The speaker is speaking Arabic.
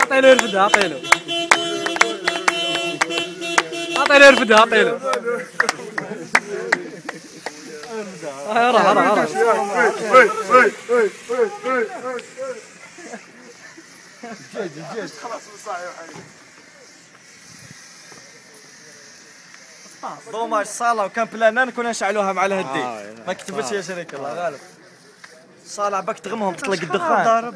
عطيله يرفدها عطيله عطيله يرفدها عطيله آه، راح راح راح. دوماج صالة وكان بلانا نكون نشعلوها مع الهدي. ما كتبتش يا شريك الله غالب. صالة باك تغمهم تطلق الدخان.